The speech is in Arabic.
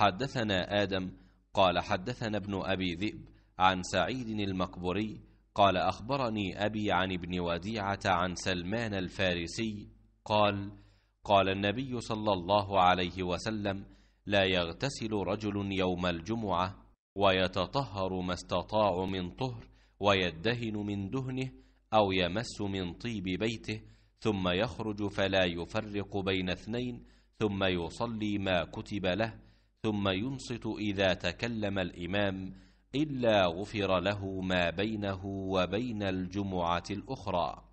حدثنا آدم قال حدثنا ابن أبي ذئب عن سعيد المقبري قال أخبرني أبي عن ابن وديعة عن سلمان الفارسي قال قال النبي صلى الله عليه وسلم لا يغتسل رجل يوم الجمعة ويتطهر ما استطاع من طهر ويدهن من دهنه أو يمس من طيب بيته ثم يخرج فلا يفرق بين اثنين ثم يصلي ما كتب له ثم ينصت إذا تكلم الإمام إلا غفر له ما بينه وبين الجمعة الأخرى.